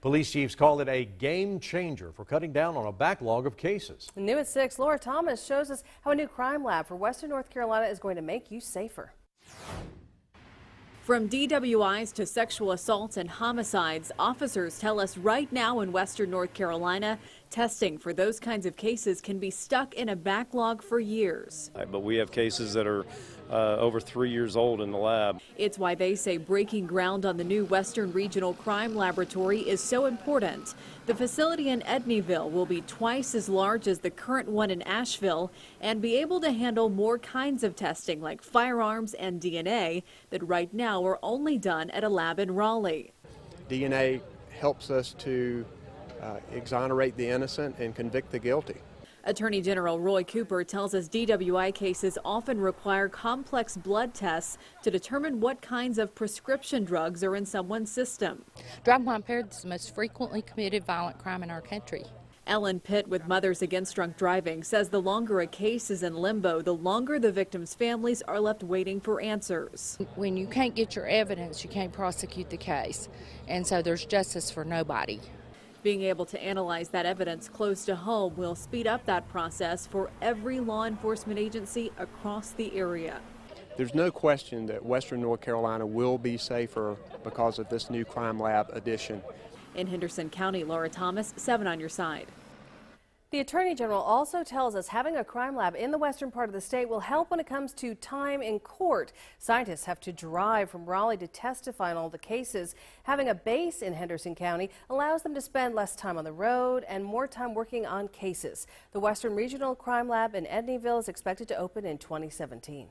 Police chiefs call it a game changer for cutting down on a backlog of cases. New at 6, Laura Thomas shows us how a new crime lab for Western North Carolina is going to make you safer. From DWIs to sexual assaults and homicides, officers tell us right now in Western North Carolina, testing for those kinds of cases can be stuck in a backlog for years. But we have cases that are uh, over three years old in the lab. It's why they say breaking ground on the new Western Regional Crime Laboratory is so important. The facility in Edneyville will be twice as large as the current one in Asheville and be able to handle more kinds of testing like firearms and DNA that right now are only done at a lab in Raleigh. DNA helps us to uh, exonerate the innocent and convict the guilty. Attorney General Roy Cooper tells us DWI cases often require complex blood tests to determine what kinds of prescription drugs are in someone's system. Driving while impaired is the most frequently committed violent crime in our country. Ellen Pitt with Mothers Against Drunk Driving says the longer a case is in limbo, the longer the victims' families are left waiting for answers. When you can't get your evidence, you can't prosecute the case. And so there's justice for nobody. Being able to analyze that evidence close to home will speed up that process for every law enforcement agency across the area. There's no question that Western North Carolina will be safer because of this new crime lab addition. In Henderson County, Laura Thomas, 7 on your side. The Attorney General also tells us having a crime lab in the western part of the state will help when it comes to time in court. Scientists have to drive from Raleigh to testify on all the cases. Having a base in Henderson County allows them to spend less time on the road and more time working on cases. The Western Regional Crime Lab in Edneyville is expected to open in 2017.